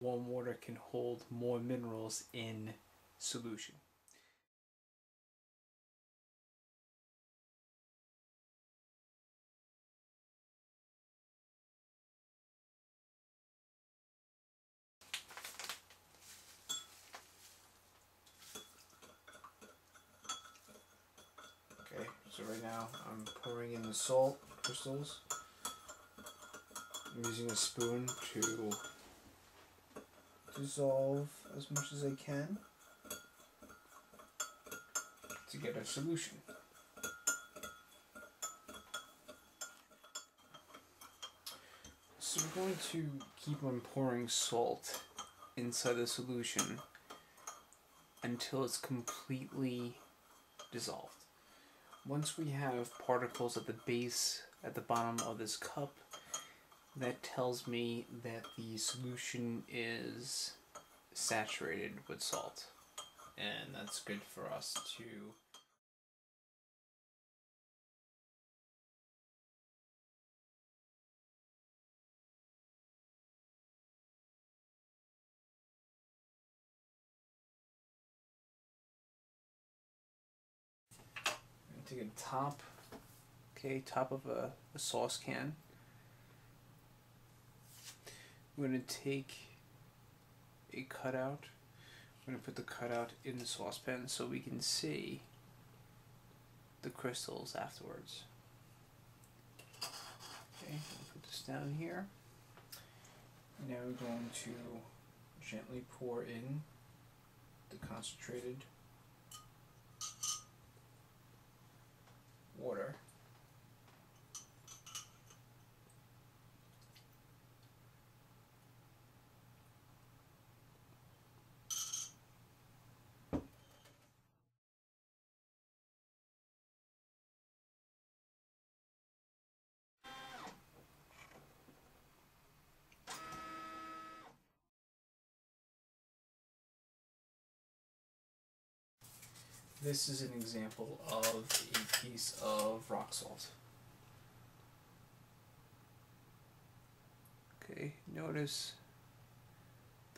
warm water can hold more minerals in solution. Okay, so right now I'm pouring in the salt crystals. I'm using a spoon to dissolve as much as I can to get a solution. So we're going to keep on pouring salt inside the solution until it's completely dissolved. Once we have particles at the base, at the bottom of this cup, that tells me that the solution is saturated with salt. And that's good for us to take a top, okay, top of a, a sauce can. I'm going to take a cutout. I'm going to put the cutout in the saucepan so we can see the crystals afterwards. Okay, I'll put this down here. Now we're going to gently pour in the concentrated water. This is an example of a piece of rock salt. Okay, notice